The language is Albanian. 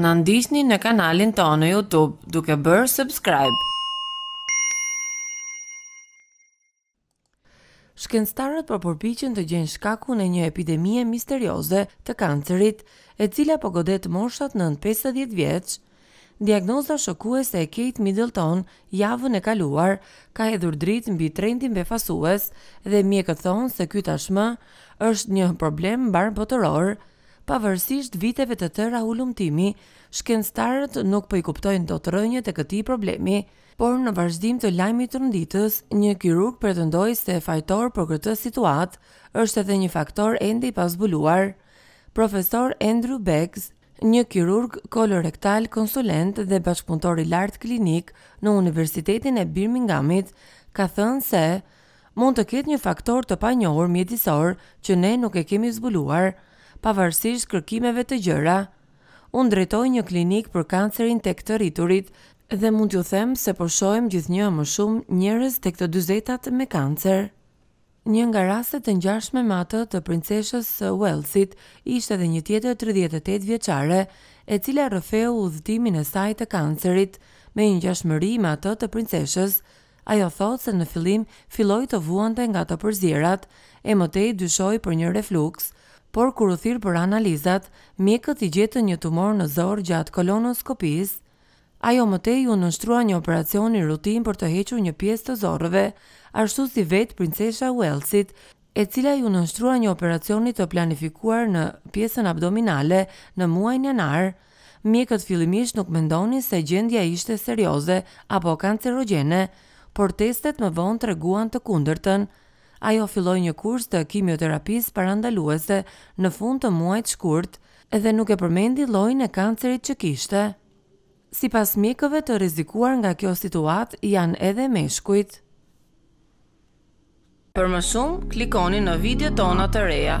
Na ndiqni në kanalin tonë në YouTube duke bërë subscribe. Shkencëtarët po përpiqen të gjejnë shkakun e një epidemie misterioze të kancerit, e cila po godet moshat nën 50 vjeç. Diagnoza shokuese e Kate Middleton javën e kaluar ka hedhur dritë mbi trendin befasues dhe mjekët thonë se ky tashmë është një problem mbarëbotëror. Pavarësisht viteve të tëra hulumtimi, shkencëtarët nuk po i kuptojnë dot rrënjët e këtij problemi. Por në vazhdim të lajmit tronditës, një kirurg pretendoi se fajtor për këtë situatë është edhe një faktor ende i pazbuluar. Profesor Andrew Beggs, një kirurg kolorektal, konsulent dhe bashkëpunëtor i lartë klinik në Universitetin e Birmingamit, ka thënë se Mund të ketë një faktor të panjohur mjedisor që ne nuk e kemi zbuluar, pavarësisht kërkimeve të gjera. Unë drejtoj një klinikë për kancerin tek të rriturit dhe mund t'ju them se po shohim gjithnjë e më shumë njerëz tek të dyzetat me kancer. Një nga rastet e ngjashme me atë të princeshës së Uellsit ishte dhe një tjetër tridhjetë e tetë vjeçare, e cila rrëfeu udhëtimin e saj të kancerit me një ngjashmëri me atë të princeshës, Ajo thotë se në fillim filloi të vuante nga të përzierat e më tej dyshoi për një refluks, por kur u thirr për analizat, mjekët i gjetën një tumor në zorrë gjatë kolonoskopisë. Ajo më tej u nënshtrua një operacioni rutinë për të hequr një pjesë të zorrëve, ashtu si vetë Princesha e Uellsit, e cila iu nënshtrua një operacioni të planifikuar në pjesën abdominale në muajin janar. Mjekët fillimisht nuk mendonin se gjendja ishte serioze apo kancerogjene, por testet më vonë treguan të kundërtën. Ajo filloi një kurs të kimioterapisë parandaluese në fund të muajit shkurt dhe nuk e përmendi llojin e kancerit që kishte. Sipas mjekëve të rrezikuar nga kjo situatë janë edhe meshkujt. Për më shumë, klikoni në videot tona të reja.